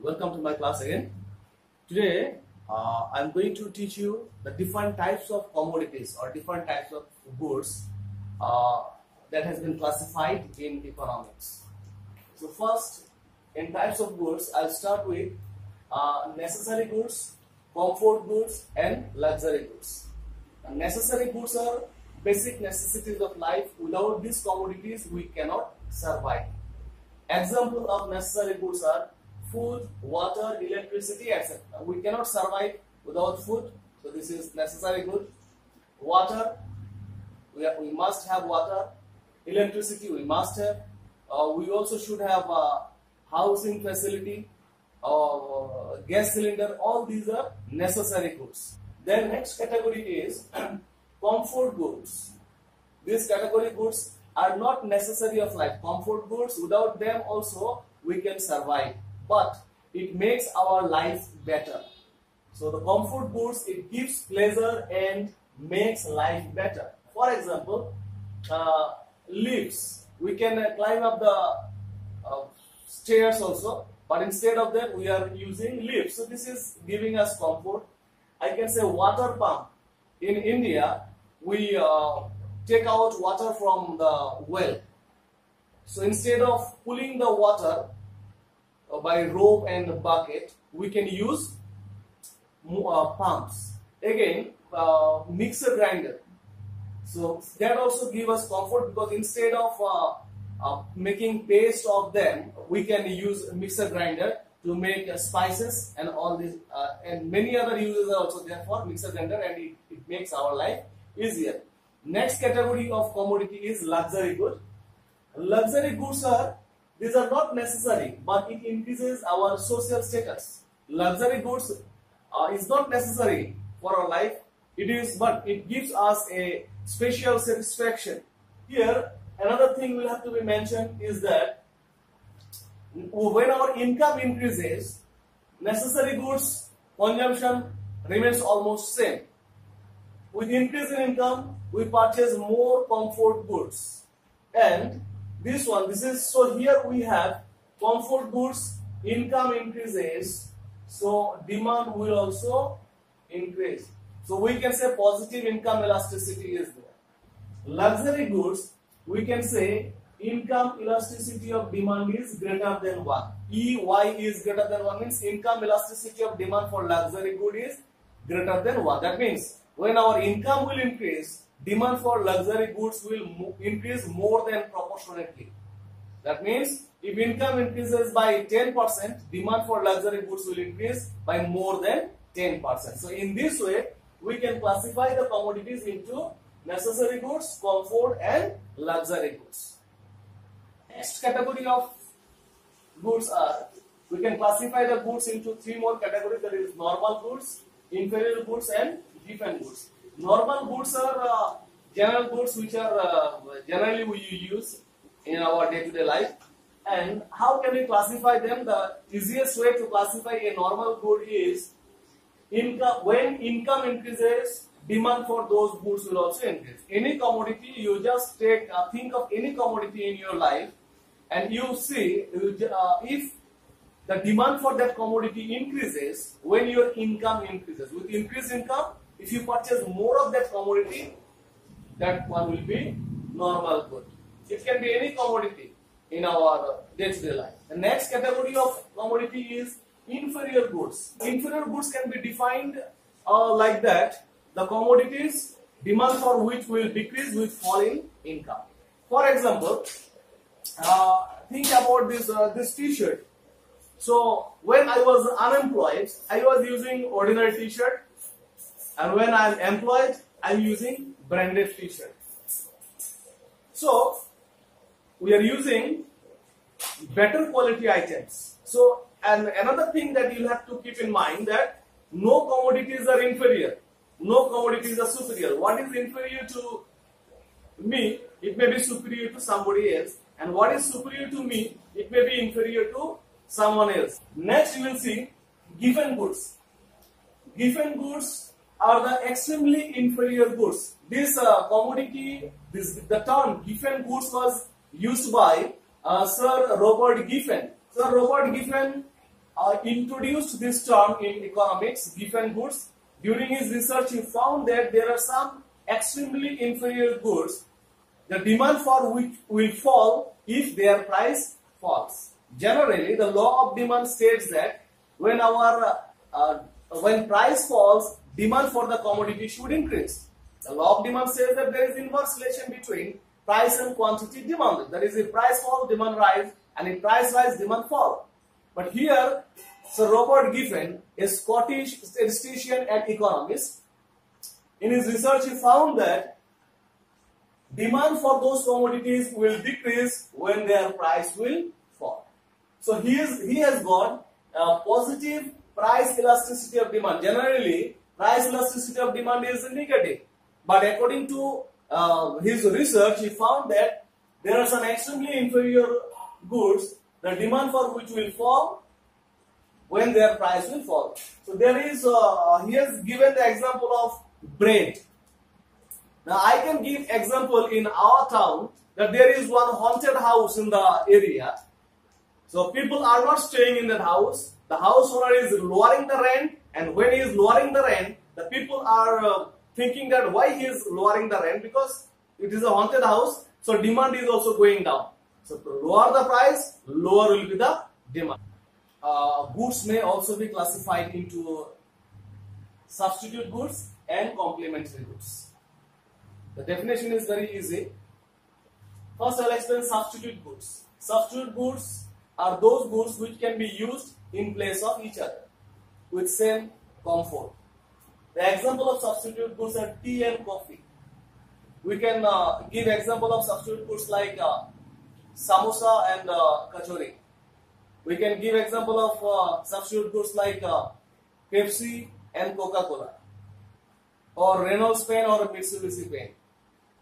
welcome to my class again. Today, uh, I'm going to teach you the different types of commodities or different types of goods uh, that has been classified in economics. So first, in types of goods, I'll start with uh, necessary goods, comfort goods, and luxury goods. Necessary goods are basic necessities of life. Without these commodities, we cannot survive. Example of necessary goods are food, water, electricity, etc. We cannot survive without food, so this is necessary good. Water, we, are, we must have water. Electricity, we must have. Uh, we also should have a housing facility, uh, gas cylinder. All these are necessary goods. Then next category is comfort goods. These category goods are not necessary of life. Comfort goods, without them also we can survive but it makes our life better. So the comfort goods, it gives pleasure and makes life better. For example, uh, lifts. We can uh, climb up the uh, stairs also, but instead of that, we are using lifts. So this is giving us comfort. I can say water pump. In India, we uh, take out water from the well. So instead of pulling the water by rope and bucket, we can use uh, pumps. Again, uh, mixer grinder. So that also give us comfort because instead of uh, uh, making paste of them, we can use mixer grinder to make uh, spices and all this and many other uses are also there for mixer grinder and it, it makes our life easier. Next category of commodity is luxury good. Luxury goods are these are not necessary, but it increases our social status. Luxury goods uh, is not necessary for our life. It is, but it gives us a special satisfaction. Here, another thing will have to be mentioned is that when our income increases, necessary goods consumption remains almost same. With increase in income, we purchase more comfort goods and this one this is so here we have comfort goods income increases so demand will also increase. So we can say positive income elasticity is there. Luxury goods we can say income elasticity of demand is greater than 1 ey is greater than 1 means income elasticity of demand for luxury good is greater than 1 that means when our income will increase demand for luxury goods will increase more than proportionately. That means if income increases by 10%, demand for luxury goods will increase by more than 10%. So in this way, we can classify the commodities into necessary goods, comfort and luxury goods. Next category of goods are, we can classify the goods into three more categories that is normal goods, inferior goods and defect goods. Normal goods are uh, general goods which are uh, generally we use in our day-to-day -day life. And how can we classify them? The easiest way to classify a normal good is income. When income increases, demand for those goods will also increase. Any commodity, you just take uh, think of any commodity in your life, and you see uh, if the demand for that commodity increases when your income increases. With increased income, if you purchase more of that commodity, that one will be normal good. It can be any commodity in our day-to-day life. The next category of commodity is inferior goods. Inferior goods can be defined uh, like that. The commodities demand for which will decrease with falling income. For example, uh, think about this uh, this T-shirt. So when I was unemployed, I was using ordinary T-shirt and when I'm employed, I'm using branded t-shirt. So we are using better quality items. So and another thing that you have to keep in mind that no commodities are inferior. No commodities are superior. What is inferior to me, it may be superior to somebody else. And what is superior to me, it may be inferior to someone else. Next you will see Giffen goods. Giffen goods are the extremely inferior goods. This uh, commodity, this the term Giffen goods was used by uh, Sir Robert Giffen. Sir Robert Giffen uh, introduced this term in economics, Giffen goods. During his research, he found that there are some extremely inferior goods, the demand for which will fall if their price falls. Generally, the law of demand states that when our uh, when price falls, demand for the commodity should increase. The law of demand says that there is inverse relation between price and quantity demanded. That is, if price fall, demand rise, and if price rise, demand fall. But here, Sir Robert Giffen, a Scottish statistician and economist, in his research he found that demand for those commodities will decrease when their price will fall. So he, is, he has got a positive price elasticity of demand. Generally, price elasticity of demand is negative. But according to uh, his research, he found that there are some extremely inferior goods, the demand for which will fall when their price will fall. So there is, uh, he has given the example of bread. Now I can give example in our town that there is one haunted house in the area. So people are not staying in that house. The house owner is lowering the rent and when he is lowering the rent, the people are uh, thinking that why he is lowering the rent because it is a haunted house. So demand is also going down. So lower the price, lower will be the demand. Uh, goods may also be classified into substitute goods and complementary goods. The definition is very easy. First, I'll explain substitute goods. Substitute goods are those goods which can be used in place of each other with same comfort. The example of substitute goods are tea and coffee. We can uh, give example of substitute goods like uh, samosa and uh, kachori. We can give example of uh, substitute goods like uh, Pepsi and Coca-Cola or Reynolds pen or Mitsubishi pen.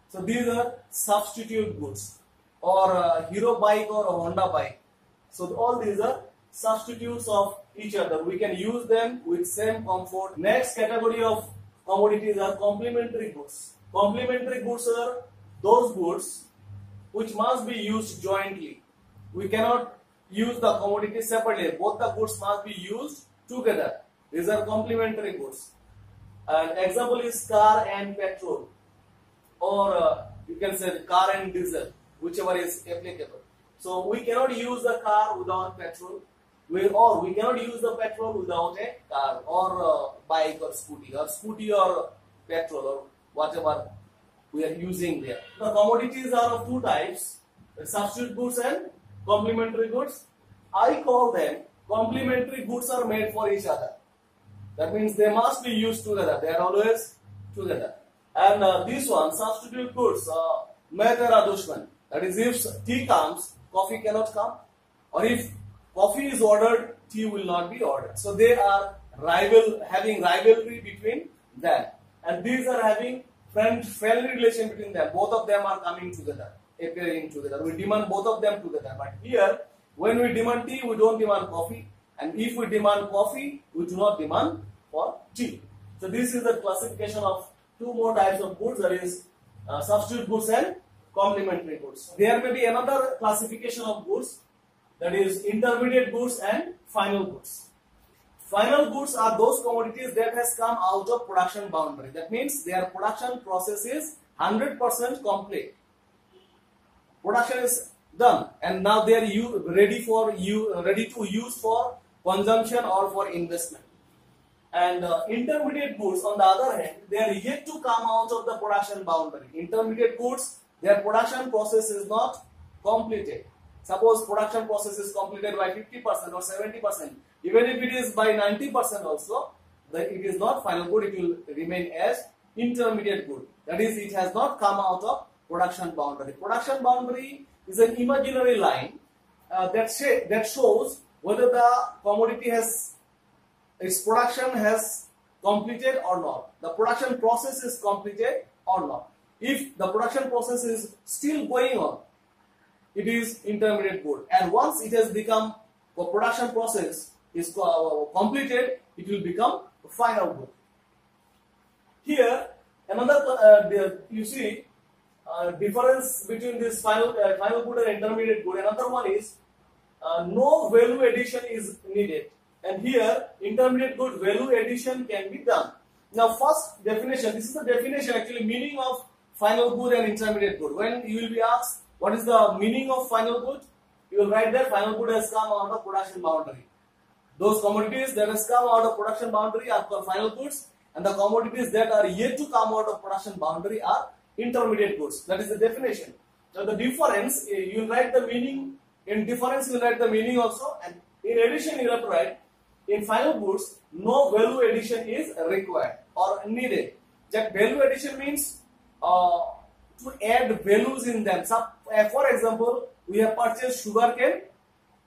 So these are substitute goods or uh, Hero bike or Honda bike. So all these are substitutes of each other. We can use them with same comfort. Next category of commodities are complementary goods. Complementary goods are those goods which must be used jointly. We cannot use the commodity separately. Both the goods must be used together. These are complementary goods. An example is car and petrol or uh, you can say car and diesel, whichever is applicable. So we cannot use the car without petrol. We, or we cannot use the petrol without a car or uh, bike or scooty or scooty or petrol or whatever we are using there. The commodities are of two types, substitute goods and complementary goods. I call them complementary goods are made for each other. That means they must be used together. They are always together. And uh, this one, substitute goods, uh, dushman. That is, if tea comes, coffee cannot come. Or if coffee is ordered, tea will not be ordered. So they are rival, having rivalry between them. And these are having friend, friendly relation between them. Both of them are coming together, appearing together. We demand both of them together. But here, when we demand tea, we don't demand coffee. And if we demand coffee, we do not demand for tea. So this is the classification of two more types of goods that is uh, substitute goods and complementary goods. There may be another classification of goods that is intermediate goods and final goods. Final goods are those commodities that has come out of production boundary. That means their production process is 100% complete. Production is done and now they are ready for you ready to use for consumption or for investment. And uh, intermediate goods, on the other hand, they are yet to come out of the production boundary. Intermediate goods, their production process is not completed. Suppose production process is completed by 50% or 70%, even if it is by 90% also, then it is not final good, it will remain as intermediate good. That is, it has not come out of production boundary. Production boundary is an imaginary line uh, that, that shows whether the commodity has its production has completed or not. The production process is completed or not. If the production process is still going on, it is intermediate good. And once it has become the production process is uh, completed, it will become final good. Here, another uh, you see uh, difference between this final final good and intermediate good. Another one is uh, no value addition is needed. and here intermediate good value addition can be done. Now first definition, this is the definition actually meaning of final good and intermediate good. When you will be asked what is the meaning of final good, you will write there final good has come out of production boundary. Those commodities that has come out of production boundary are called final goods and the commodities that are yet to come out of production boundary are intermediate goods. That is the definition. Now the difference, eh, you will write the meaning, in difference you will write the meaning also and in addition you have to write in final goods no value addition is required or needed. That value addition means uh, to add values in them. So, uh, for example, we have purchased sugar cane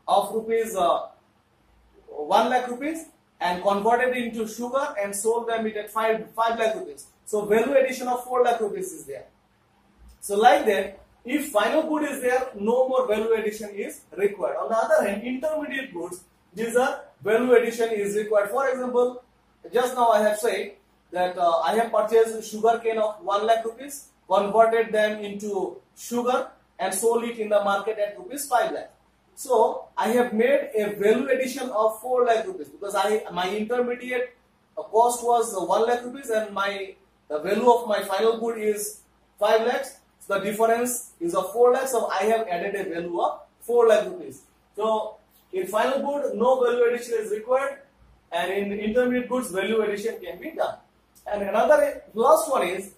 of rupees uh, 1 lakh rupees and converted into sugar and sold them it at 5, 5 lakh rupees. So value addition of 4 lakh rupees is there. So like that, if final good is there, no more value addition is required. On the other hand, intermediate goods, these are value addition is required. For example, just now I have said that uh, I have purchased sugar cane of 1 lakh rupees, converted them into sugar and sold it in the market at rupees 5 lakh. So I have made a value addition of 4 lakh rupees because I my intermediate cost was 1 lakh rupees and my the value of my final good is 5 lakhs. So the difference is of 4 lakhs. So I have added a value of 4 lakh rupees. So in final good, no value addition is required and in intermediate goods, value addition can be done. And another last one is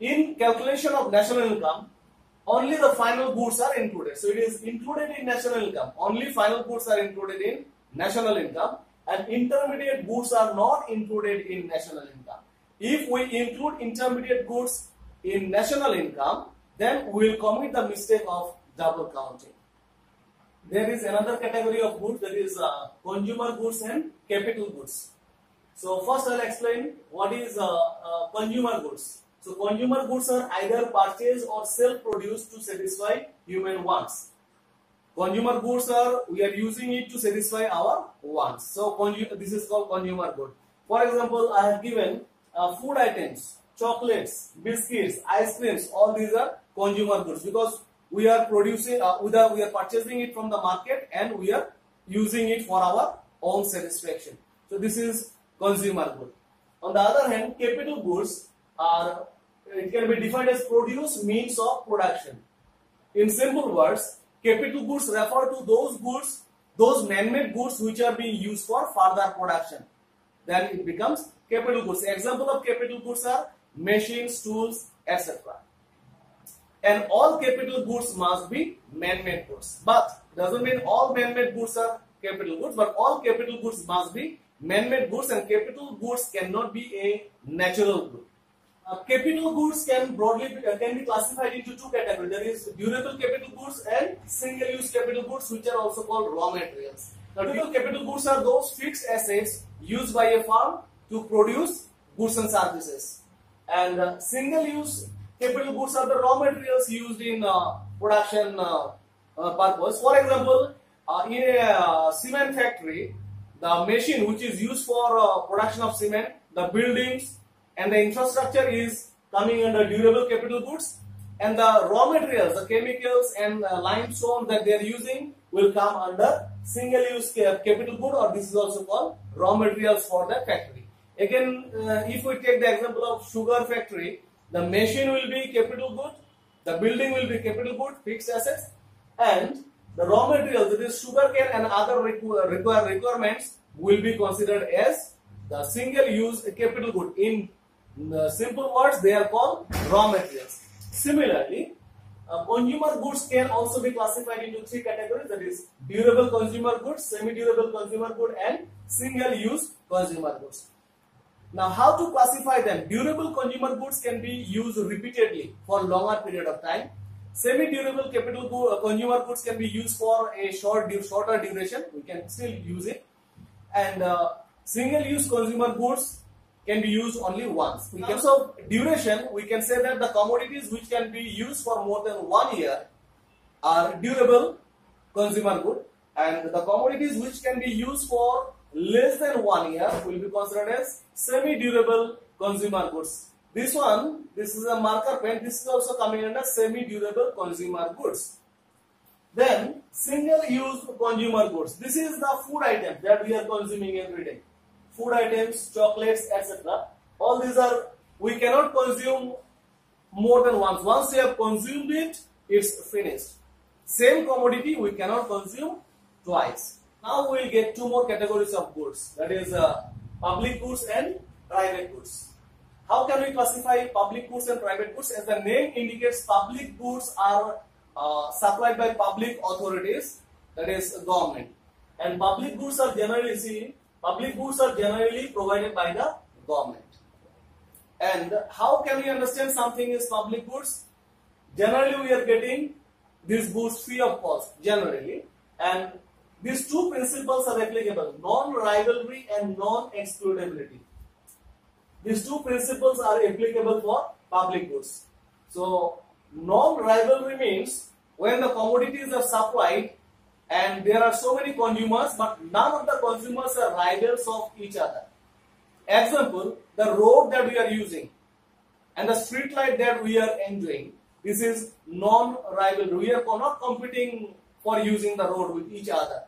in calculation of national income, only the final goods are included. So it is included in national income. Only final goods are included in national income and intermediate goods are not included in national income. If we include intermediate goods in national income, then we will commit the mistake of double counting. There is another category of goods that is uh, consumer goods and capital goods. So first I'll explain what is uh, uh, consumer goods. So consumer goods are either purchased or self-produced to satisfy human wants. Consumer goods are, we are using it to satisfy our wants. So this is called consumer good. For example, I have given uh, food items, chocolates, biscuits, ice creams, all these are consumer goods because we are producing, uh, we, are, we are purchasing it from the market and we are using it for our own satisfaction. So this is consumer good. On the other hand, capital goods are it can be defined as produce means of production. In simple words, capital goods refer to those goods, those man-made goods which are being used for further production. Then it becomes capital goods. Example of capital goods are machines, tools, etc. And all capital goods must be man-made goods. But doesn't mean all man-made goods are capital goods, but all capital goods must be man-made goods and capital goods cannot be a natural good. Uh, capital goods can broadly be, uh, can be classified into two categories. There is durable capital goods and single-use capital goods, which are also called raw materials. Now, durable capital goods are those fixed assets used by a firm to produce goods and services. And uh, single-use capital goods are the raw materials used in uh, production uh, purpose. For example, in a cement factory, the machine which is used for production of cement, the buildings, and the infrastructure is coming under durable capital goods and the raw materials, the chemicals and uh, limestone that they are using will come under single use capital good or this is also called raw materials for the factory. Again, uh, if we take the example of sugar factory, the machine will be capital good, the building will be capital good, fixed assets and the raw materials, that is sugar cane and other require requirements will be considered as the single use capital good. In in simple words, they are called raw materials. Similarly, uh, consumer goods can also be classified into three categories that is durable consumer goods, semi-durable consumer good and single-use consumer goods. Now how to classify them? Durable consumer goods can be used repeatedly for longer period of time. Semi-durable capital go uh, consumer goods can be used for a short shorter duration. We can still use it. And uh, single-use consumer goods can be used only once. In terms of duration, we can say that the commodities which can be used for more than one year are durable consumer good and the commodities which can be used for less than one year will be considered as semi-durable consumer goods. This one, this is a marker pen, this is also coming under semi-durable consumer goods. Then single-use consumer goods. This is the food items that we are consuming every day. Food items, chocolates, etc. All these are we cannot consume more than once. Once you have consumed it, it's finished. Same commodity we cannot consume twice. Now we will get two more categories of goods. That is uh, public goods and private goods. How can we classify public goods and private goods? As the name indicates, public goods are uh, supplied by public authorities, that is government. And public goods are generally seen, public goods are generally provided by the government. And how can we understand something is public goods? Generally, we are getting these goods free of cost, generally. And these two principles are applicable, non-rivalry and non-excludability. These two principles are applicable for public goods. So, non-rivalry means when the commodities are supplied and there are so many consumers but none of the consumers are rivals of each other. Example, the road that we are using and the street light that we are enjoying, this is non-rivalry. We are not competing for using the road with each other.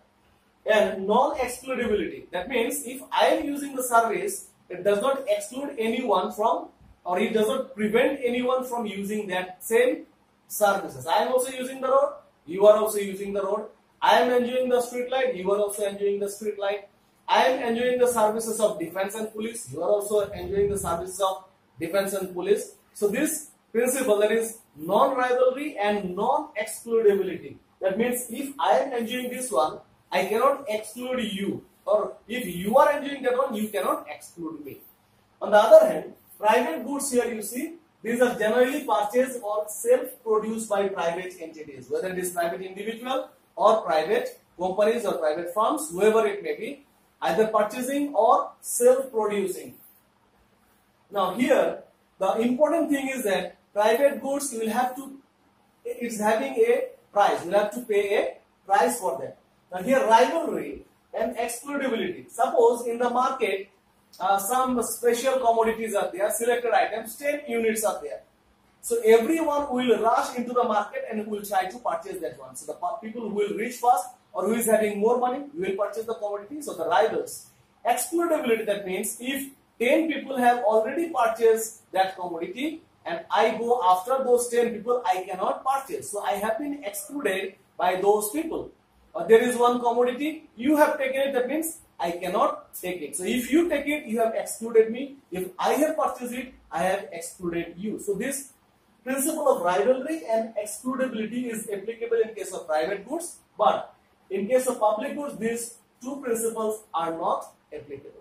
And non-excludability, that means if I am using the service it does not exclude anyone from or it does not prevent anyone from using that same services. I am also using the road, you are also using the road. I am enjoying the street light, you are also enjoying the street light. I am enjoying the services of defense and police, you are also enjoying the services of defense and police. So this principle that is non-rivalry and non-excludability. That means if I am enjoying this one, I cannot exclude you or if you are enjoying that one, you cannot exclude me. On the other hand, private goods here you see, these are generally purchased or self-produced by private entities, whether it is private individual or private companies or private firms, whoever it may be, either purchasing or self-producing. Now here, the important thing is that private goods will have to, it's having a price, you will have to pay a price for that. Now here rivalry and excludability. Suppose in the market uh, some special commodities are there, selected items, 10 units are there. So everyone will rush into the market and will try to purchase that one. So the people who will reach first or who is having more money will purchase the commodity. So the rivals. Excludability that means if 10 people have already purchased that commodity and I go after those 10 people, I cannot purchase. So I have been excluded by those people or there is one commodity, you have taken it, that means I cannot take it. So if you take it, you have excluded me. If I have purchased it, I have excluded you. So this principle of rivalry and excludability is applicable in case of private goods, but in case of public goods, these two principles are not applicable.